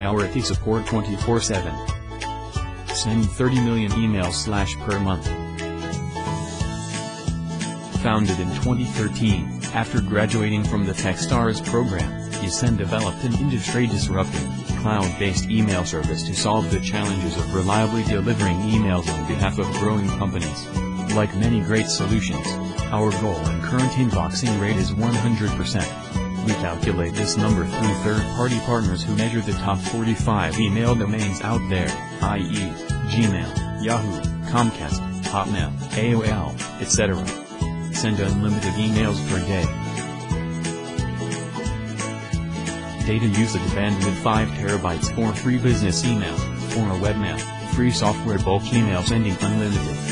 Hourly support 24-7. Send 30 million emails slash per month. Founded in 2013, after graduating from the Techstars program, Yasen developed an industry-disrupting, cloud-based email service to solve the challenges of reliably delivering emails on behalf of growing companies. Like many great solutions, our goal and current inboxing rate is 100%. We calculate this number through third-party partners who measure the top 45 email domains out there, i.e., Gmail, Yahoo, Comcast, Hotmail, AOL, etc. Send unlimited emails per day. Data usage bandwidth 5 terabytes for free business email, for a webmail, free software bulk email sending unlimited.